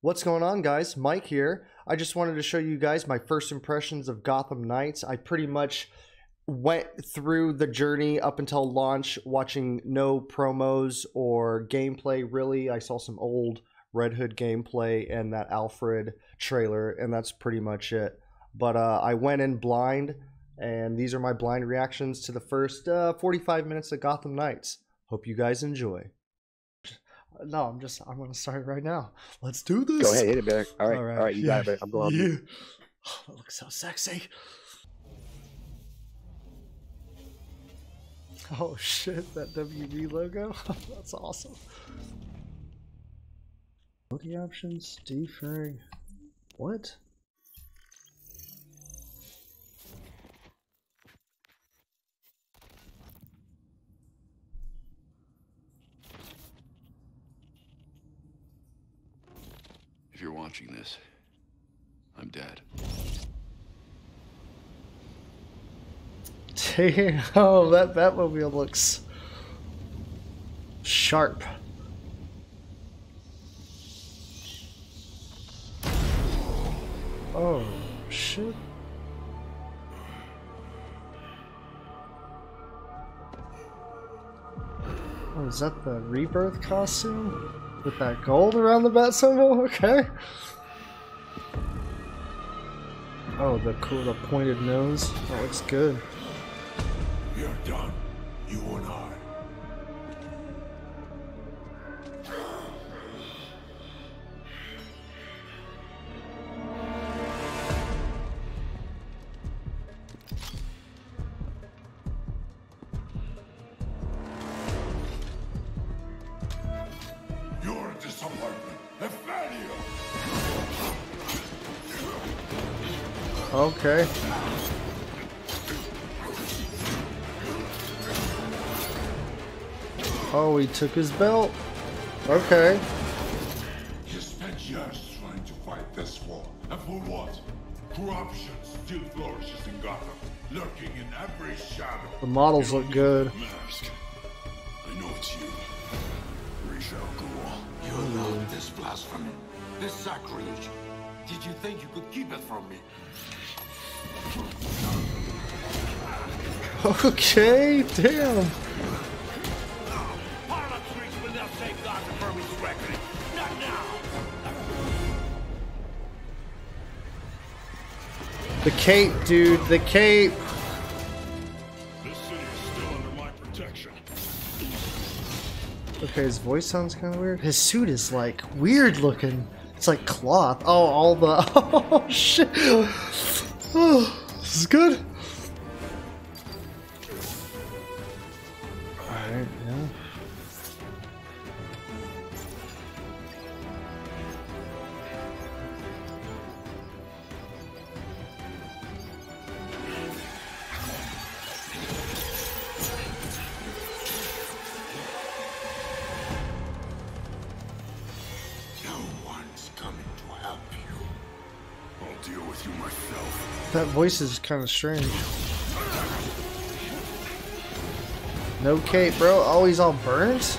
What's going on, guys? Mike here. I just wanted to show you guys my first impressions of Gotham Knights. I pretty much went through the journey up until launch, watching no promos or gameplay really. I saw some old Red Hood gameplay and that Alfred trailer, and that's pretty much it. But uh, I went in blind, and these are my blind reactions to the first uh, 45 minutes of Gotham Knights. Hope you guys enjoy. No, I'm just I'm gonna start right now. Let's do this. Go ahead, hit it back. All right, all right, all right you yeah. got it. I'm going. Yeah. Oh, that looks so sexy. Oh shit, that WB logo. That's awesome. Multi options, defrag. What? Watching this, I'm dead. Damn, oh, that Batmobile looks sharp. Oh, shit. Oh, is that the rebirth costume? With that gold around the bat symbol? Okay. Oh, the cool, the pointed nose. That looks good. You're done. Okay. Oh, he took his belt. Okay. You spent years trying to fight this war. And for what? Corruption still flourishes in Gotham, lurking in every shadow. The models look good. Mask. I know it's you. Ra's al Ghul. You allowed this blasphemy, this sacrilege. Did you think you could keep it from me? Okay, damn. The cape, dude, the cape. Okay, his voice sounds kind of weird. His suit is like weird looking. It's like cloth. Oh, all the. Oh, shit. Oh, this is good. That voice is kind of strange. No cape, bro. Always all burnt?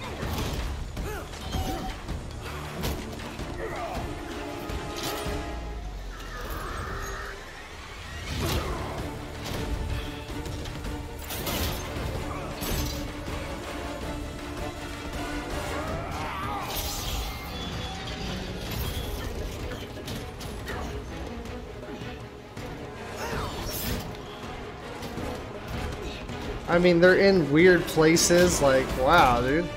I mean, they're in weird places. Like, wow, dude.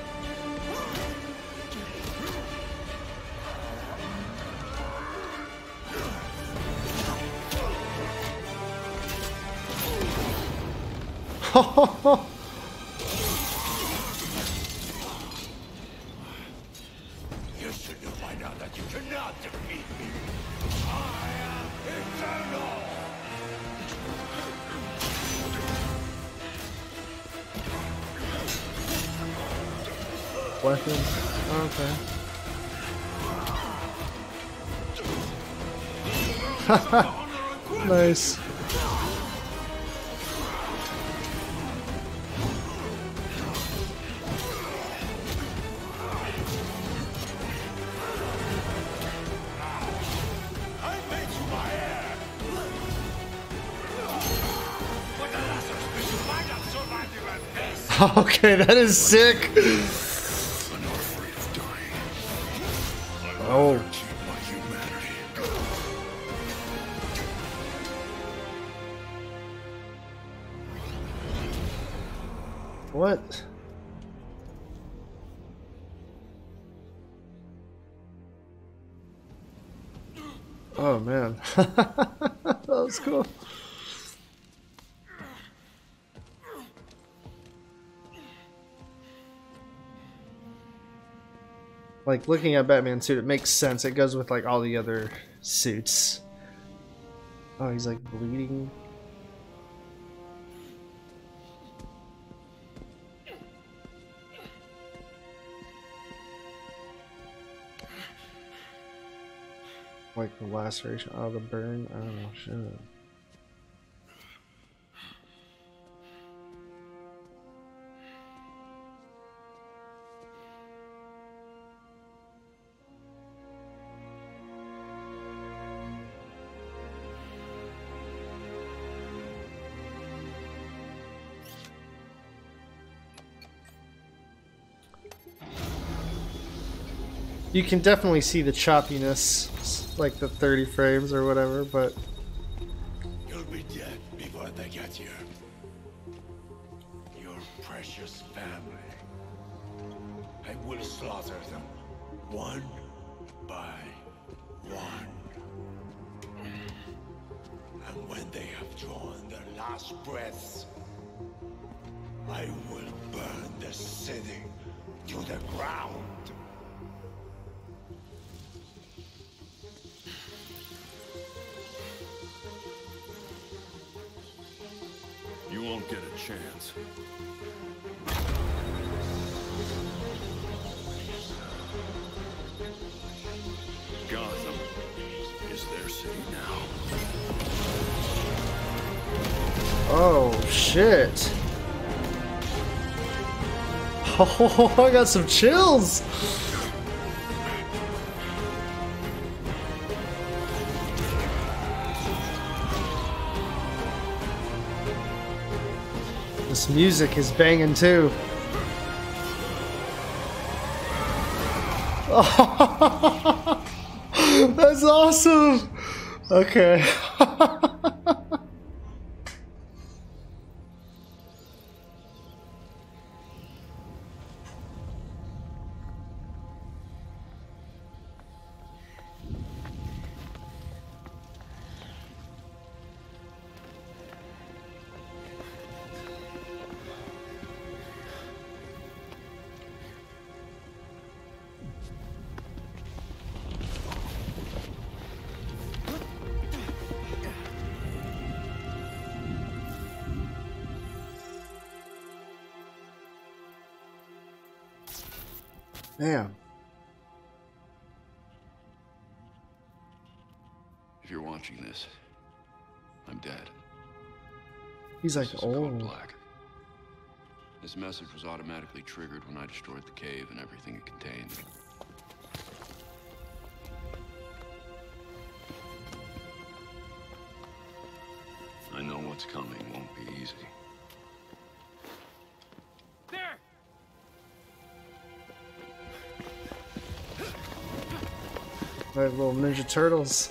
This. okay, that is sick. I'm not afraid of dying. Oh. that was cool. Like looking at Batman's suit, it makes sense. It goes with like all the other suits. Oh, he's like bleeding. Like the laceration, out oh, the burn. I don't know, shit. You can definitely see the choppiness, like the 30 frames or whatever, but oh shit. Oh, I got some chills. This music is banging too. That's awesome. Okay. Damn. If you're watching this, I'm dead. He's like old. Oh. black. This message was automatically triggered when I destroyed the cave and everything it contained. I know what's coming Right, little Ninja Turtles.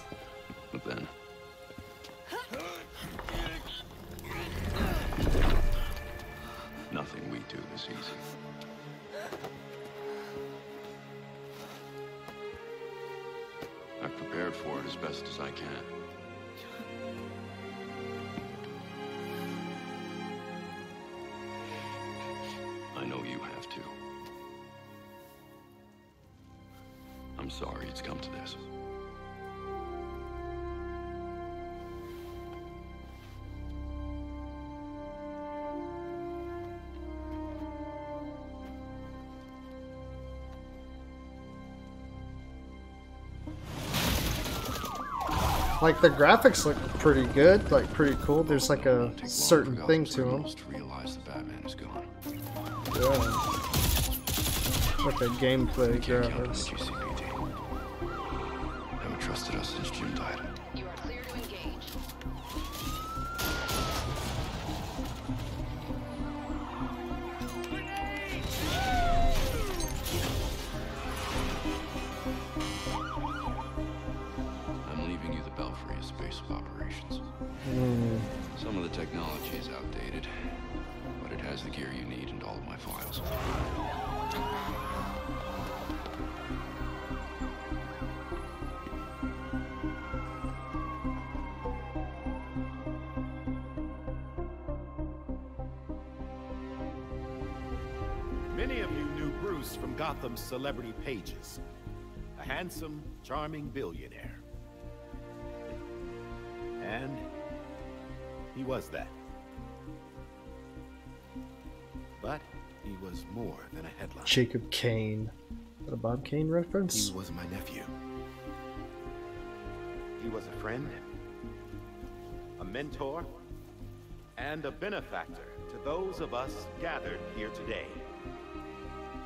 Like the graphics look pretty good, like pretty cool. There's like a certain thing to them. To realize the Batman is gone. Yeah. Like the gameplay Can't count on graphics. From Gotham's celebrity pages. A handsome, charming billionaire. And he was that. But he was more than a headline. Jacob Kane. Is that a Bob Kane reference? He was my nephew. He was a friend, a mentor, and a benefactor to those of us gathered here today.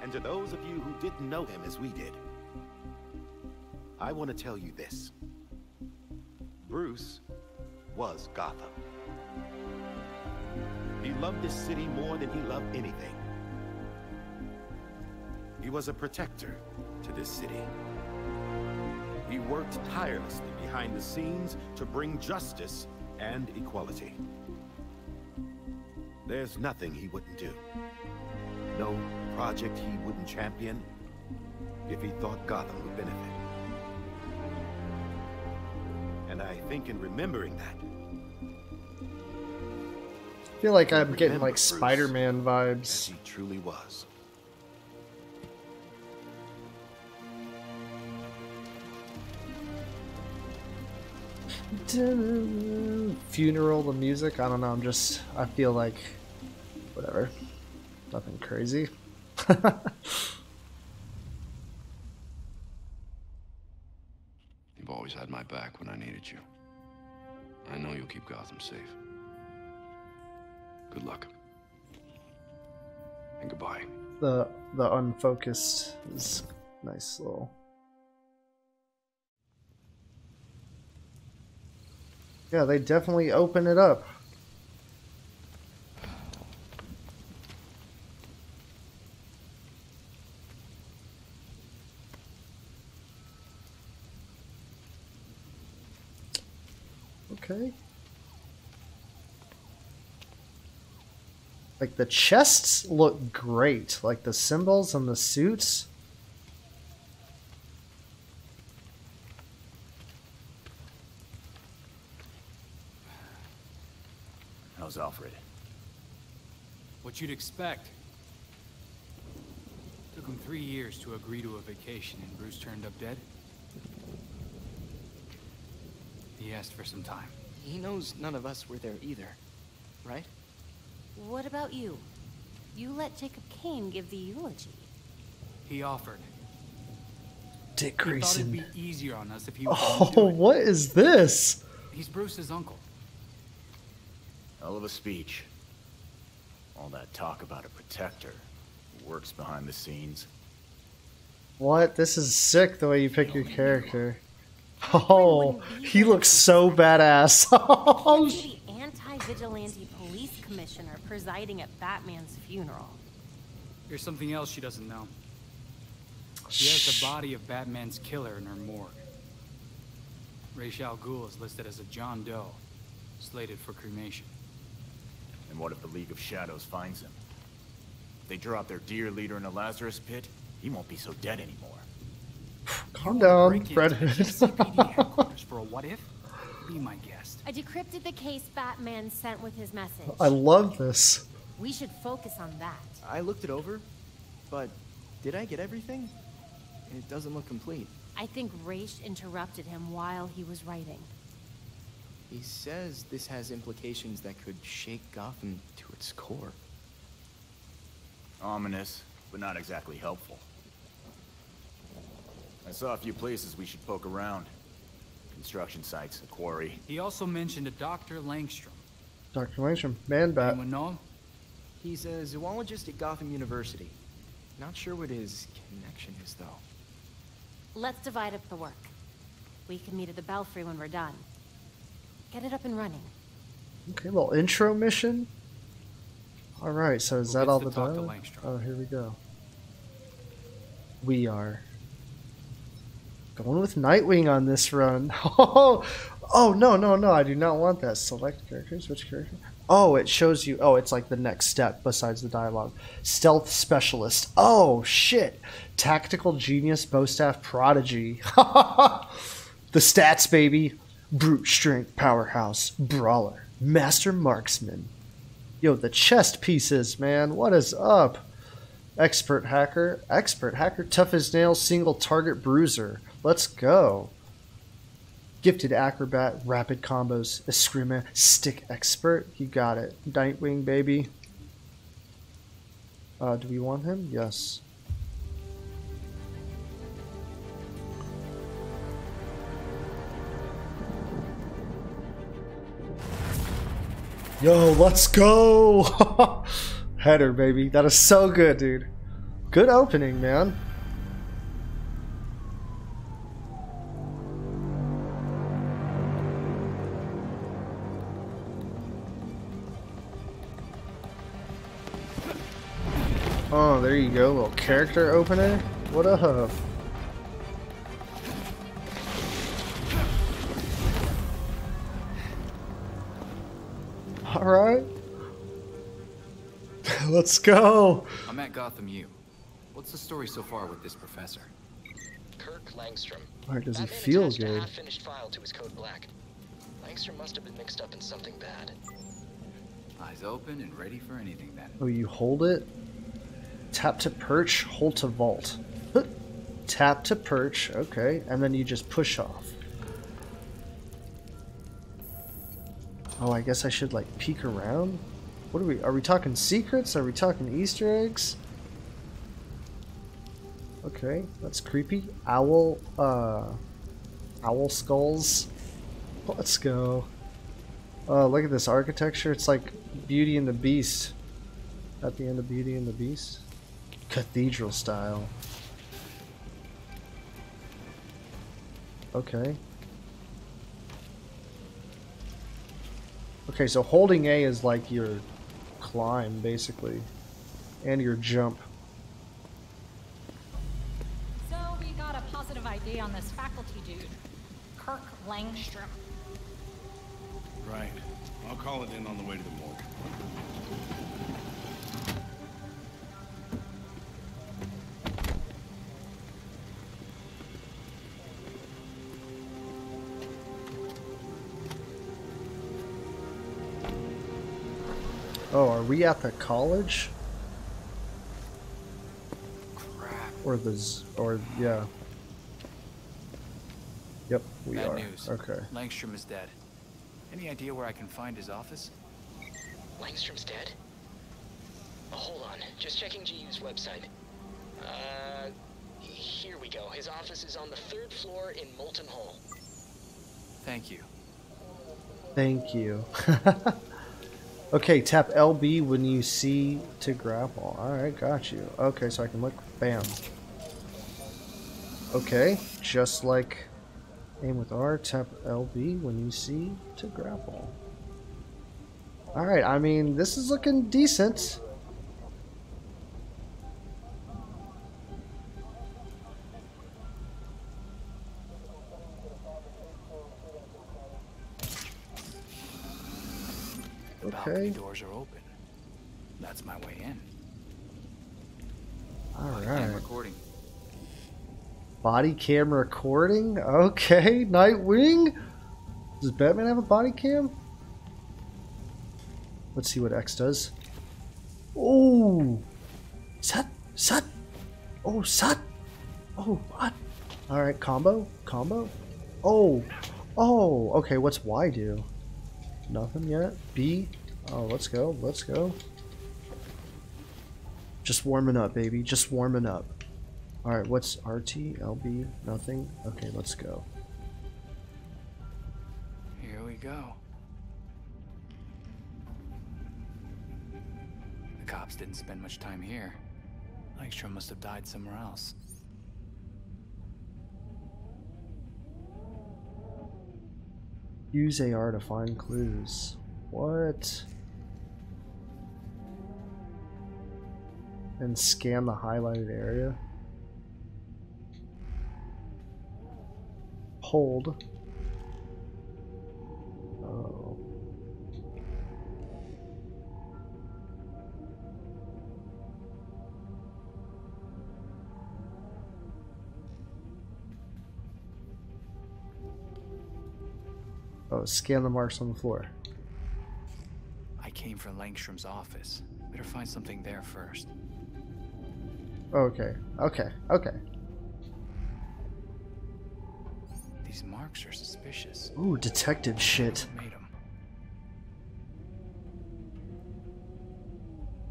And to those of you who didn't know him as we did, I want to tell you this. Bruce was Gotham. He loved this city more than he loved anything. He was a protector to this city. He worked tirelessly behind the scenes to bring justice and equality. There's nothing he wouldn't do. No project he wouldn't champion if he thought Gotham would benefit. And I think in remembering that, I feel like I'm getting like Spider-Man as vibes. he truly was. Funeral, the music. I don't know. I'm just. I feel like, whatever. Nothing crazy. You've always had my back when I needed you. I know you'll keep Gotham safe. Good luck. And goodbye. the the unfocused is nice little. Yeah, they definitely open it up. Okay. Like the chests look great, like the symbols and the suits. How's Alfred? What you'd expect. Took him three years to agree to a vacation, and Bruce turned up dead. He asked for some time. He knows none of us were there either, right? What about you? You let Jacob Kane give the eulogy. He offered. Dick He thought it'd Grayson. be easier on us if he was Oh, willing to do it. what is this? He's Bruce's uncle. Hell of a speech. All that talk about a protector who works behind the scenes. What? This is sick the way you pick your character. Oh, he looks so badass. Oh, The anti-vigilante police commissioner presiding at Batman's funeral. Here's something else she doesn't know. She has the body of Batman's killer in her morgue. Ra's al Ghul is listed as a John Doe, slated for cremation. And what if the League of Shadows finds him? If they drop their dear leader in a Lazarus pit, he won't be so dead anymore. calm down, Fred the Hood. For a what if? Be my guest. I decrypted the case Batman sent with his message. I love this. We should focus on that. I looked it over, but did I get everything? It doesn't look complete. I think Ra's interrupted him while he was writing. He says this has implications that could shake Gotham to its core. Ominous, but not exactly helpful. I saw a few places we should poke around. Construction sites, a quarry. He also mentioned a Dr. Langstrom. Dr. Langstrom, man bat. Anyone know him? He's a zoologist at Gotham University. Not sure what his connection is, though. Let's divide up the work. We can meet at the Belfry when we're done. Get it up and running. Okay, little intro mission. All right, so is Who that all the talk dialogue? Oh, here we go. We are going with Nightwing on this run. Oh, oh no, no, no! I do not want that. Select characters. Which character? Oh, it shows you. Oh, it's like the next step besides the dialogue. Stealth specialist. Oh shit! Tactical genius, bow staff prodigy. the stats, baby. Brute strength powerhouse, brawler, master marksman. Yo, the chest pieces, man. What is up? Expert hacker, expert hacker, tough as nails, single target bruiser. Let's go. Gifted acrobat, rapid combos, eskrima, stick expert. You got it. Nightwing, baby. Uh, do we want him? Yes. Yo, let's go! Header, baby. That is so good, dude. Good opening, man. Oh, there you go. Little character opener. What up? Alright. Let's go. I'm at Gotham U. What's the story so far with this professor? Kirk Langstrom. Alright, does he feel attached a good? half-finished file to his code black. Langstrom must have been mixed up in something bad. Eyes open and ready for anything then. Oh, you hold it? Tap to perch, hold to vault. Tap to perch, okay, and then you just push off. Oh, I guess I should like peek around? What are we, are we talking secrets? Are we talking Easter eggs? Okay, that's creepy. Owl, uh, owl skulls. Let's go. Oh, look at this architecture. It's like Beauty and the Beast. At the end of Beauty and the Beast. Cathedral style. Okay. Okay, so holding A is like your climb, basically. And your jump. So we got a positive ID on this faculty dude, Kirk Langstrom. Right. I'll call it in on the way to the morgue. We at the college? Or the z- or yeah. Yep, we Bad are. news. Okay. Langstrom is dead. Any idea where I can find his office? Langstrom's dead? Oh, hold on. Just checking GU's website. Uh, here we go. His office is on the third floor in Molten Hall. Thank you. Thank you. okay, tap LB when you see to grapple. Alright, got you. Okay, so I can look. Bam. Okay, just like aim with R, tap LB when you see to grapple. Alright, I mean, this is looking decent. The balcony doors are open. That's my way in. I'm Alright. recording. Body cam recording? Okay, Nightwing? Does Batman have a body cam? Let's see what X does. Oh! Sat! Sat! Oh, Sat! Oh, what? Alright, combo? Combo? Oh! Oh! Okay, what's Y do? Nothing yet? B? Oh, let's go, let's go. Just warming up, baby. Just warming up. Alright, what's RT? LB? Nothing? Okay, let's go. Here we go. The cops didn't spend much time here. Langstrom must have died somewhere else. Use AR to find clues. What? And scan the highlighted area. Hold. Oh. Oh, scan the marks on the floor. I came from Langstrom's office. Better find something there first. Okay, okay, okay. These marks are suspicious. Ooh, detective shit.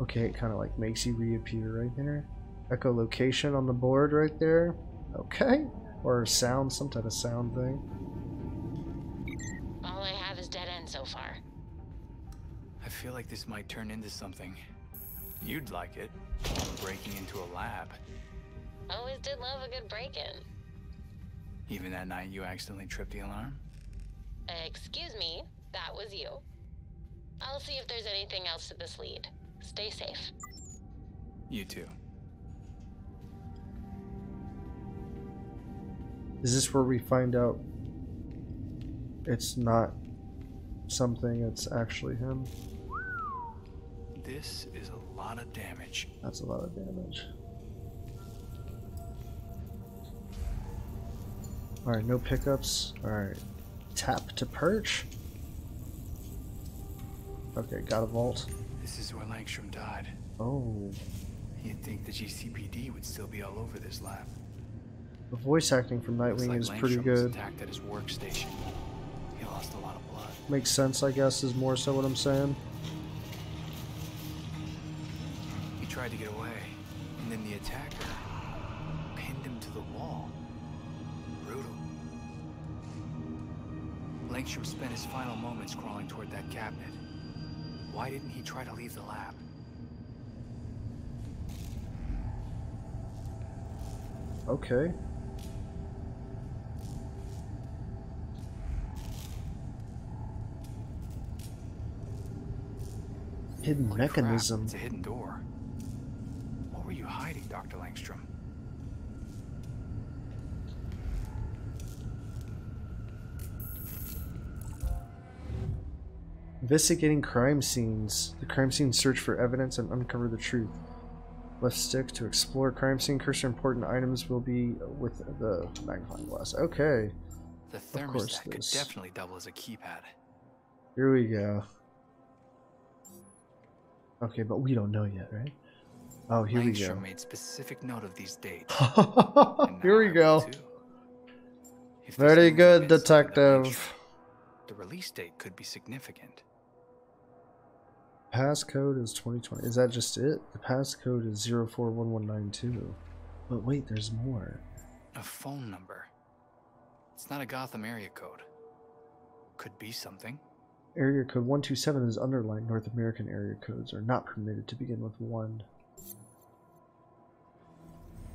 Okay, it kind of like makes you reappear right there. Echolocation on the board right there. Okay. Or sound, some type of sound thing. All I have is dead end so far. I feel like this might turn into something. You'd like it. Breaking into a lab. Always did love a good break-in. Even that night you accidentally tripped the alarm? Excuse me, that was you. I'll see if there's anything else to this lead. Stay safe. You too. Is this where we find out it's not something, it's actually him? This is a lot of damage. That's a lot of damage. Alright, no pickups. Alright. Tap to perch. Okay, got a vault. This is where Langstrom died. Oh. You'd think the GCPD would still be all over this lab. The voice acting from Nightwing like is pretty Langstrom was good. attacked at his workstation. He lost a lot of blood. Makes sense, I guess, is more so what I'm saying. Tried to get away, and then the attacker pinned him to the wall. Brutal. Langstrom spent his final moments crawling toward that cabinet. Why didn't he try to leave the lab? Okay. Hidden Holy crap, mechanism. It's a hidden door. What were you hiding, Dr. Langstrom? Investigating crime scenes. The crime scene search for evidence and uncover the truth. Left stick to explore crime scene. Cursor important items will be with the magnifying glass. Okay. The Of course thermostat could this. definitely double as a keypad. Here we go. Okay, but we don't know yet, right? Oh, here we go. made specific note of these dates. here we go. Very good, we missed something to detective. The release date could be significant. Passcode is 2020. Is that just it? The passcode is 041192. But wait, there's more. A phone number. It's not a Gotham area code. Could be something. Area code 127 is underlined. North American area codes are not permitted to begin with 1.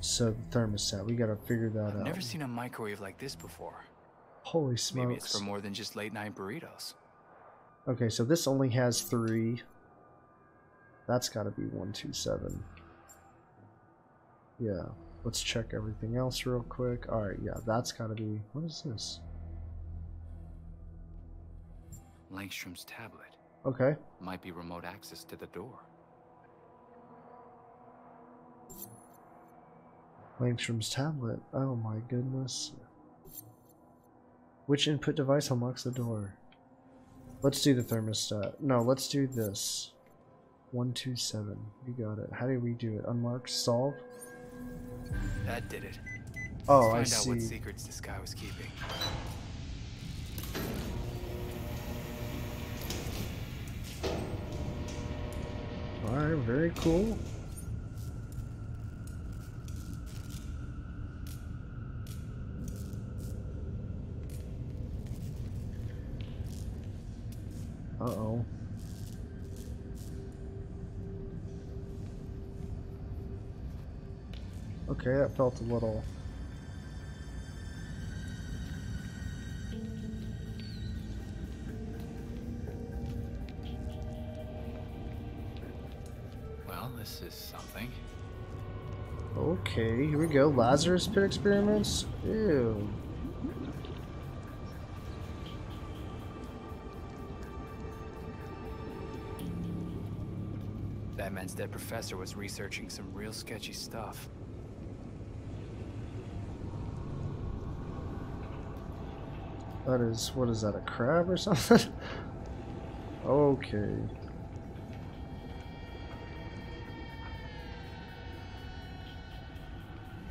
So thermostat, we gotta figure that I've out. never seen a microwave like this before. Holy smokes. Maybe it's for more than just late night burritos. Okay, so this only has 3. That's gotta be 127. Yeah. Let's check everything else real quick. Alright, yeah, that's gotta be. What is this? Langstrom's tablet. Okay. Might be remote access to the door. Langstrom's tablet. Oh my goodness. Which input device unlocks the door? Let's do the thermostat. No, let's do this. 127. You got it. How do we do it? Unmark? Solve? That did it. Oh, I Let's find out what secrets this guy was keeping. Alright, very cool. Uh-oh. Okay, that felt a little... Well, this is something. Okay, here we go. Lazarus pit experiments? Ew. Dead professor was researching some real sketchy stuff. That is, what is that, a crab or something? okay.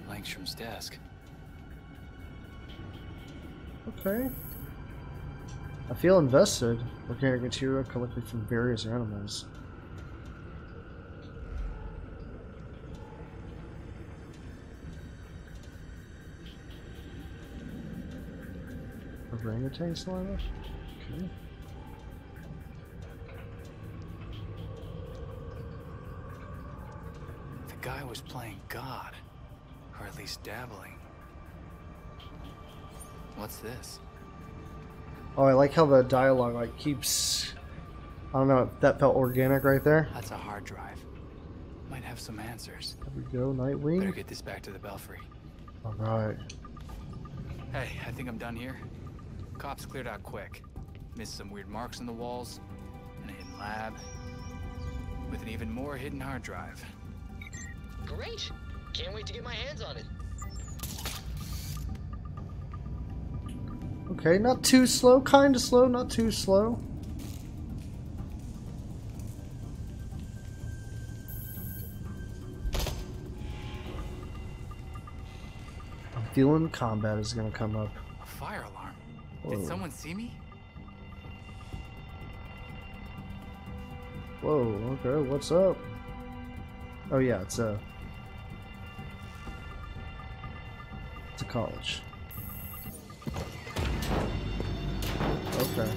Langstrom's desk. Okay. I feel invested. Organic material collected from various animals. Okay. The guy was playing God. Or at least dabbling. What's this? Oh, I like how the dialogue like keeps. I don't know. That felt organic right there. That's a hard drive. Might have some answers. There we go, Nightwing. Better get this back to the Belfry. All right. Hey, I think I'm done here. Cops cleared out quick. Missed some weird marks on the walls, and a hidden lab, with an even more hidden hard drive. Great! Can't wait to get my hands on it. Okay, not too slow. Kind of slow, not too slow. I'm feeling combat is gonna come up. A fire alarm. Whoa. Did someone see me? Whoa, okay, what's up? Oh yeah, it's a it's a college. Okay.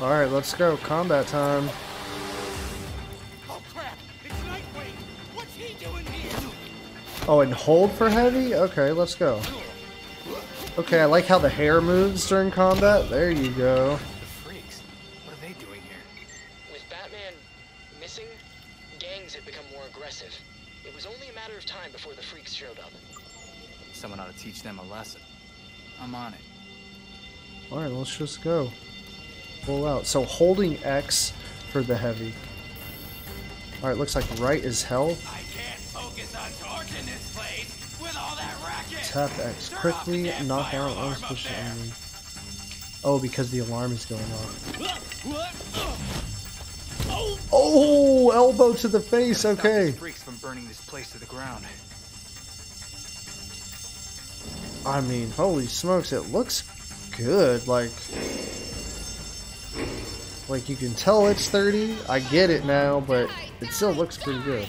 All right, let's go. Combat time. Oh crap! It's Nightwing! What's he doing here? Oh, and hold for heavy? Okay, let's go. Okay, I like how the hair moves during combat. There you go. The freaks. What are they doing here? With Batman missing, gangs had become more aggressive. It was only a matter of time before the freaks showed up. Someone ought to teach them a lesson. I'm on it. All right, let's just go. Pull out. So holding X for the heavy. All right, looks like right is hell. I can't focus on torching this place with all that racket! Tap X quickly, knock out unsuspicious enemy. Oh, because the alarm is going off. Oh, elbow to the face. Okay. freaks from burning this place to the ground. I mean, holy smokes, it looks good. Like, like you can tell it's 30. I get it now, but it still looks pretty good.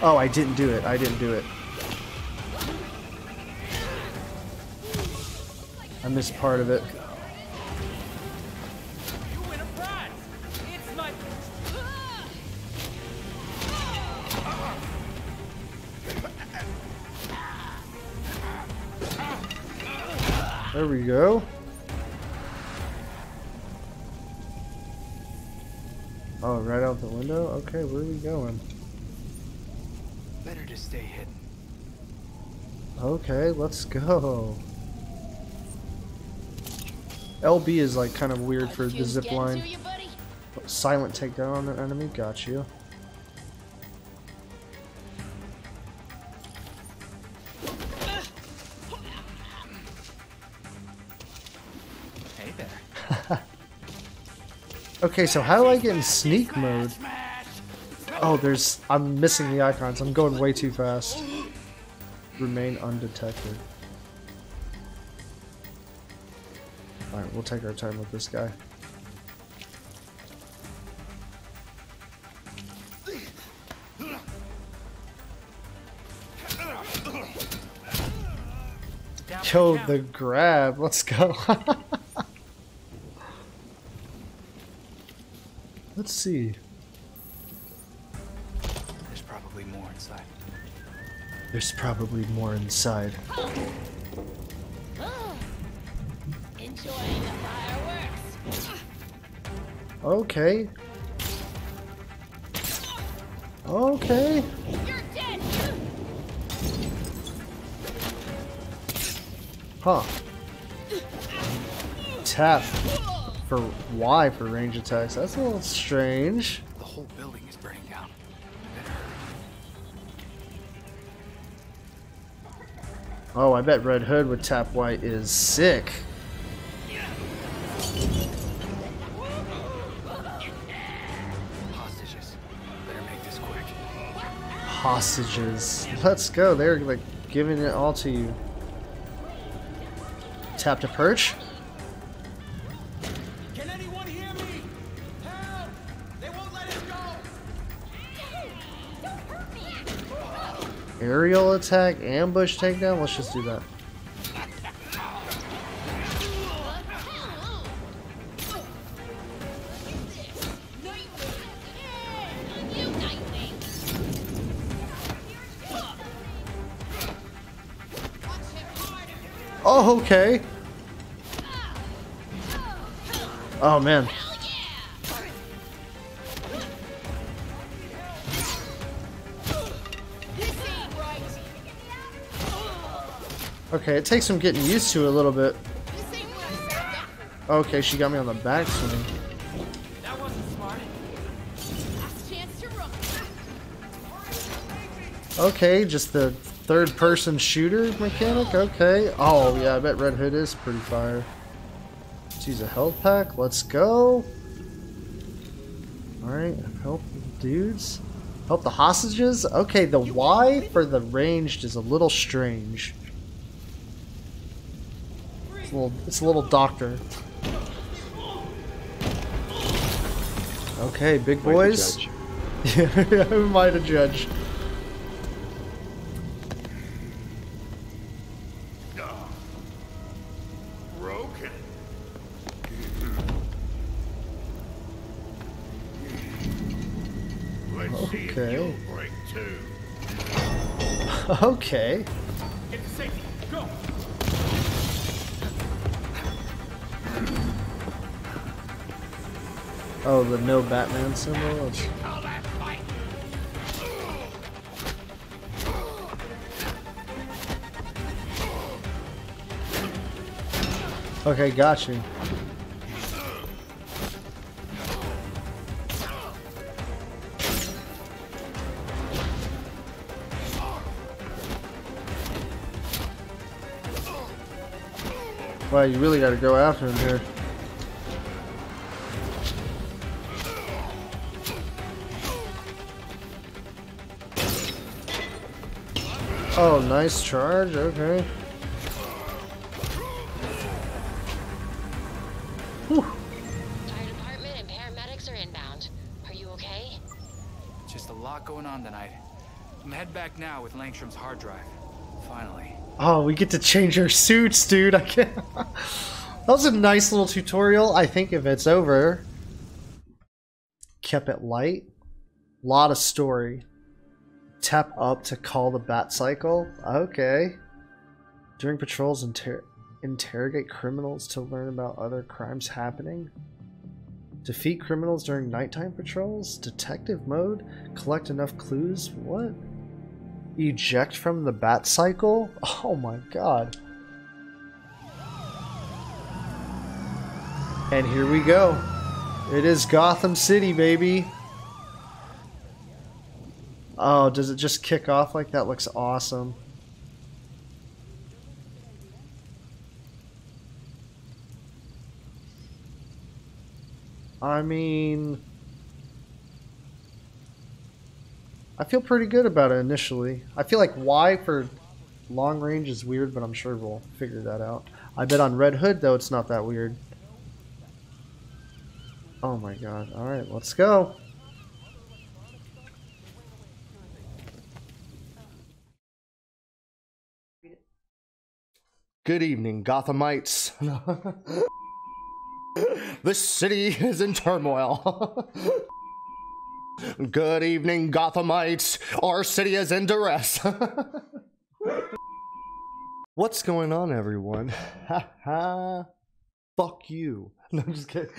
Oh, I didn't do it. I didn't do it. I missed part of it. There we go. Oh, right out the window? Okay, where are we going? Better to stay hidden. Okay, let's go. LB is like kind of weird for the zip line. Silent takedown on an enemy, got you. Okay, so how do I get in sneak mode? Oh, there's... I'm missing the icons. I'm going way too fast. Remain undetected. Alright, we'll take our time with this guy. Yo, the grab. Let's go. Let's see. There's probably more inside. There's probably more inside. Enjoying the fireworks. Okay. Okay. You're. Huh. Tap for Y for range attacks. That's a little strange. The whole building is burning down. Oh, I bet Red Hood with tap Y is sick. Hostages. Better make this quick. Hostages. Let's go. They're like giving it all to you. Tap to perch. Aerial attack, ambush takedown. Let's just do that. Oh, okay. Oh, man. Okay, it takes some getting used to a little bit. Okay, she got me on the back swing. Okay, just the third person shooter mechanic? Okay. Oh, yeah, I bet Red Hood is pretty fire. Let's use a health pack. Let's go. Alright, help dudes. Help the hostages? Okay, the Y for the ranged is a little strange. It's a little, it's a little doctor. Okay, big boys. judge. Yeah, who might have judged? Broken. Let's see if Okay. you'll break too. Okay. Oh, the no Batman symbol? That's- Okay, got you. Wow, you really gotta go after him here. Oh, nice charge, okay. Fire department and paramedics are inbound. Are you okay? Just a lot going on tonight. I'm head back now with Langstrom's hard drive. Finally. Oh, we get to change our suits, dude. I can't. that was a nice little tutorial. I think if it's over, kept it light. Lot of story. Tap up to call the bat cycle. Okay. During patrols, inter- interrogate criminals to learn about other crimes happening. Defeat criminals during nighttime patrols. Detective mode. Collect enough clues. What? Eject from the bat cycle? Oh my god. And here we go. It is Gotham City, baby. Oh, does it just kick off like that? Looks awesome. I mean, I feel pretty good about it initially. I feel like Y for long range is weird, but I'm sure we'll figure that out. I bet on Red Hood, though, it's not that weird. Oh my god. Alright, let's go. Good evening, Gothamites. this city is in turmoil. Good evening, Gothamites. Our city is in duress. What's going on, everyone? Ha ha. Fuck you. No, I'm just kidding.